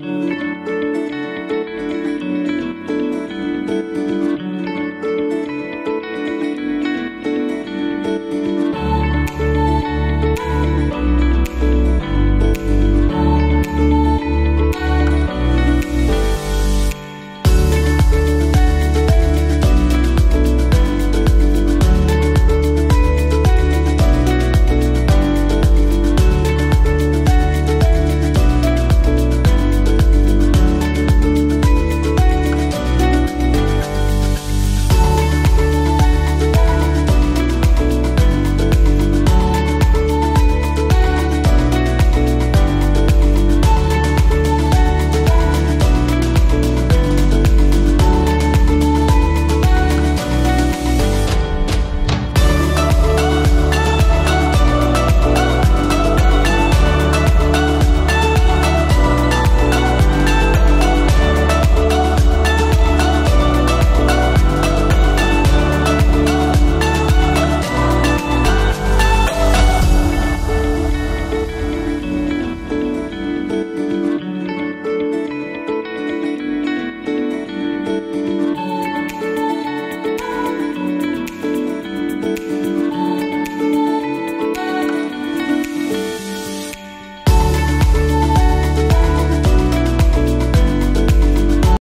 ピッ!